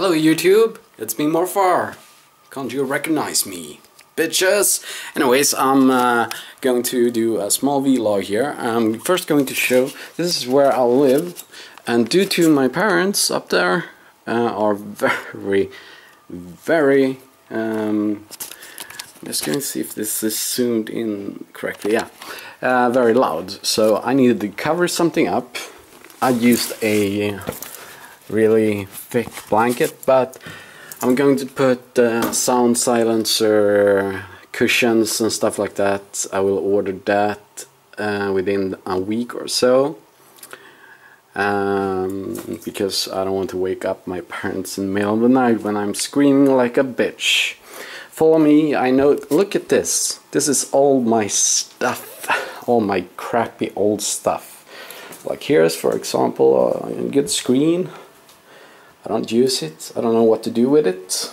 Hello YouTube, it's me Morfar. Can't you recognize me? Bitches! Anyways, I'm uh, going to do a small vlog here. I'm first going to show, this is where I live. And due to my parents up there uh, are very, very... Um, I'm just going to see if this is zoomed in correctly. Yeah, uh, very loud. So I needed to cover something up. I used a really thick blanket but I'm going to put uh, sound silencer cushions and stuff like that. I will order that uh, within a week or so um, because I don't want to wake up my parents in the middle of the night when I'm screaming like a bitch. Follow me I know look at this. This is all my stuff all my crappy old stuff. Like here's for example a good screen I don't use it. I don't know what to do with it.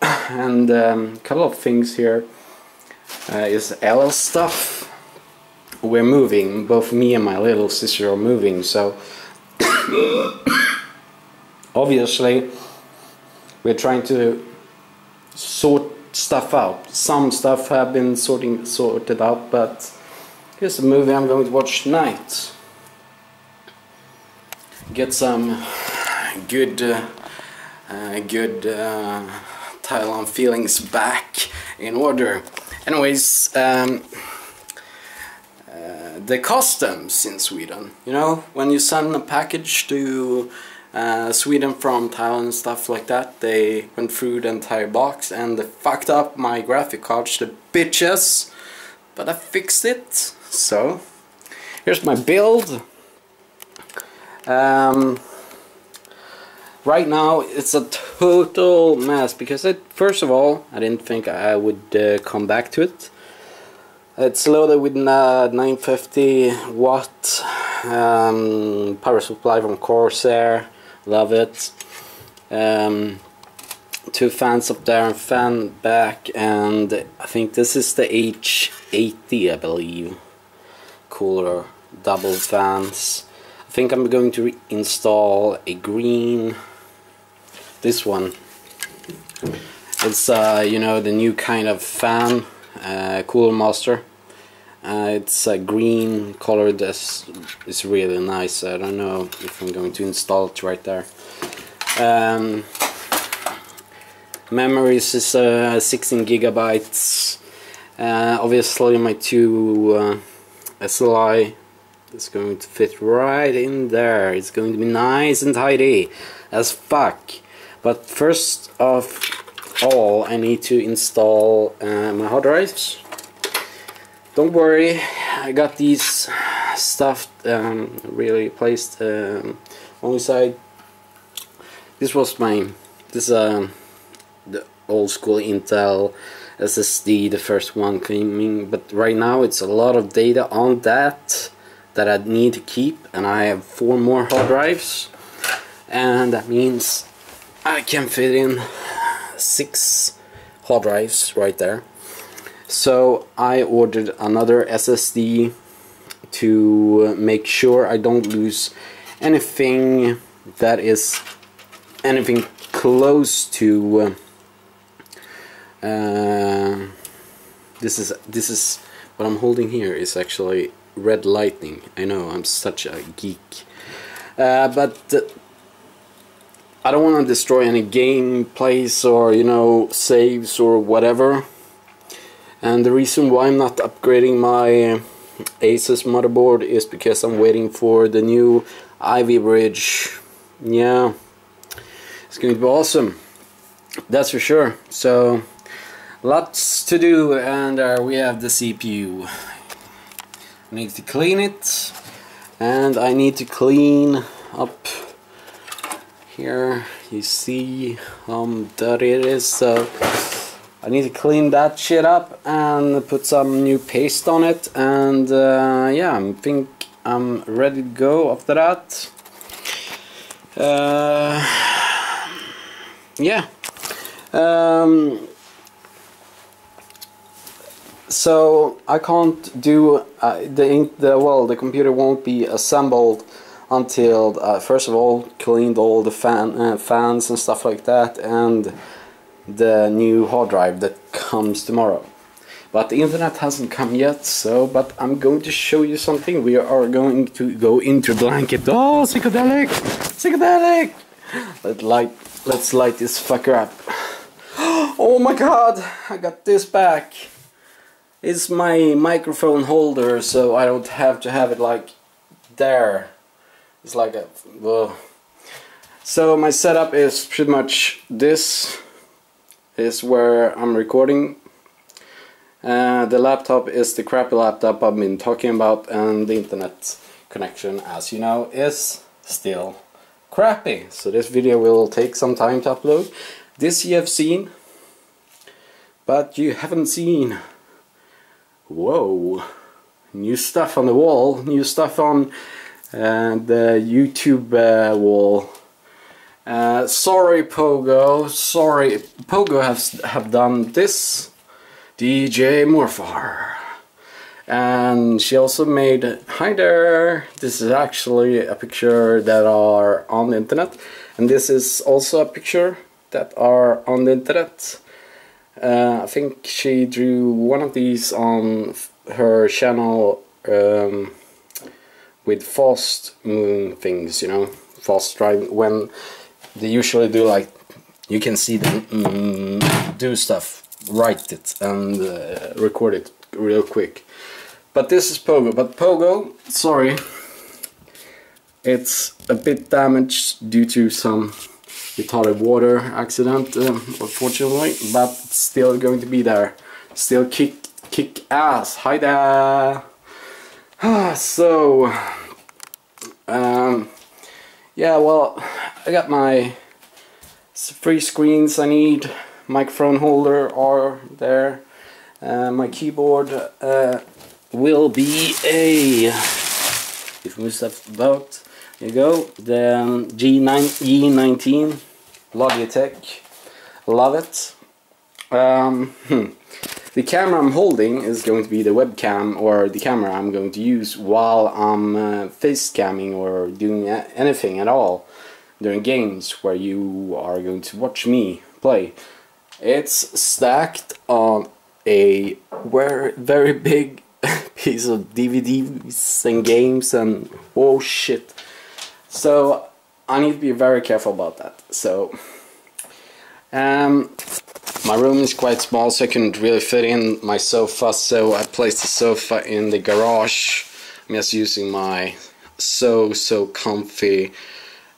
and um, a couple of things here uh, is LL stuff. We're moving, both me and my little sister are moving, so obviously we're trying to sort stuff out. Some stuff have been sorting sorted out, but here's a movie I'm going to watch tonight. Get some good uh, uh, good uh, Thailand feelings back in order. Anyways, um, the customs in Sweden, you know, when you send a package to uh, Sweden from Thailand and stuff like that, they went through the entire box and they fucked up my graphic cards, the bitches. But I fixed it, so here's my build. Um, right now it's a total mess because it, first of all I didn't think I would uh, come back to it. It's loaded with a 950 watt um, power supply from Corsair. Love it. Um, two fans up there and fan back and I think this is the H80 I believe. Cooler double fans. I think I'm going to install a green this one. It's uh, you know the new kind of fan uh, Cooler Master uh, it's a green color. That's is really nice. I don't know if I'm going to install it right there. Um, memories is uh, 16 gigabytes. Uh, obviously my two uh, SLI is going to fit right in there. It's going to be nice and tidy as fuck but first of all I need to install uh, my hard drives. Don't worry I got these stuffed um, really placed um, on the side. This was my this um, the old school Intel SSD the first one coming but right now it's a lot of data on that that I need to keep and I have four more hard drives. And that means I can fit in six hard drives right there. So I ordered another SSD to make sure I don't lose anything that is anything close to uh, this is this is what I'm holding here is actually red lightning. I know I'm such a geek. Uh, but I don't want to destroy any gameplays or you know saves or whatever. And the reason why I'm not upgrading my Asus motherboard is because I'm waiting for the new Ivy bridge. Yeah. It's going to be awesome. That's for sure. So lots to do and uh, we have the CPU I need to clean it and I need to clean up here. You see how um, dirty it is. So I need to clean that shit up and put some new paste on it. And uh, yeah I think I'm ready to go after that. Uh, yeah. Um, so I can't do uh, the the well the computer won't be assembled until uh, first of all cleaned all the fan uh, fans and stuff like that and the new hard drive that comes tomorrow. But the internet hasn't come yet so but I'm going to show you something. We are going to go into blanket. Oh psychedelic! Psychedelic! Let light let's light this fucker up. Oh my god! I got this back. It's my microphone holder so I don't have to have it like there it's like a well. so my setup is pretty much this is where I'm recording uh, the laptop is the crappy laptop I've been talking about and the internet connection as you know is still crappy so this video will take some time to upload this you have seen but you haven't seen whoa new stuff on the wall new stuff on the YouTube uh, wall. Uh, sorry Pogo, sorry. Pogo has have done this. DJ Morfar. And she also made, hi there, this is actually a picture that are on the internet. And this is also a picture that are on the internet. Uh, I think she drew one of these on her channel um, with fast moving things, you know, fast driving. When they usually do like, you can see them mm, do stuff, write it and uh, record it real quick. But this is Pogo. But Pogo, sorry, it's a bit damaged due to some retarded water accident, um, unfortunately. But still going to be there. Still kick kick ass. Hi there. so, um, yeah, well, I got my three screens I need, microphone holder are there, uh, my keyboard uh, will be a, if we stuff about, there you go, the um, G9, G19 Logitech, love it. Um, hmm. The camera I'm holding is going to be the webcam or the camera I'm going to use while I'm uh, face camming or doing anything at all during games where you are going to watch me play. It's stacked on a very big piece of DVDs and games and oh shit. So I need to be very careful about that. So um, my room is quite small so I couldn't really fit in my sofa so I placed the sofa in the garage. I'm just using my so so comfy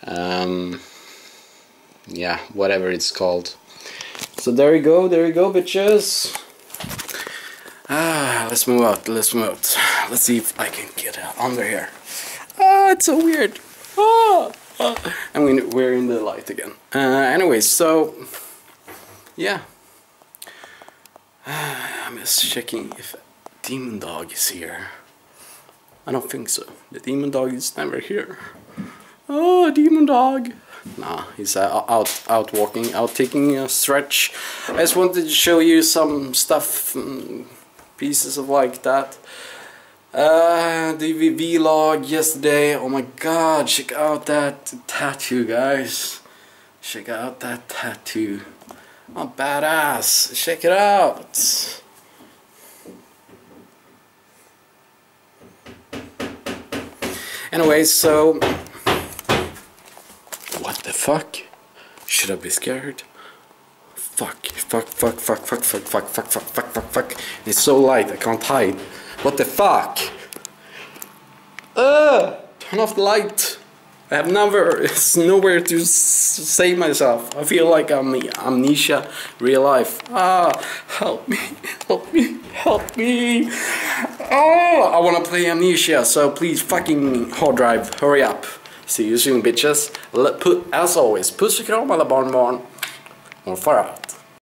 um, yeah whatever it's called. So there you go, there you go bitches. Ah, let's move out, let's move out. Let's see if I can get under here. Ah, it's so weird. Ah, ah. I mean, we're in the light again. Uh, anyways, so yeah. I'm just checking if Demon Dog is here. I don't think so. The Demon Dog is never here. Oh, Demon Dog! Nah, he's uh, out, out walking, out taking a stretch. I just wanted to show you some stuff, um, pieces of like that. Uh, the vlog yesterday. Oh my god, check out that tattoo, guys. Check out that tattoo. Oh, badass. Check it out. Anyway, so... What the fuck? Should I be scared? Fuck, fuck, fuck, fuck, fuck, fuck, fuck, fuck, fuck, fuck, fuck, fuck. It's so light, I can't hide. What the fuck? Ugh! Turn off the light. I have never, it's nowhere to save myself. I feel like I'm amnesia, real life. Ah, help me, help me, help me. Oh, I wanna play amnesia, so please fucking hard drive, hurry up. See you soon bitches. Put, as always, puss och kram alla barnbarn. Morfar out.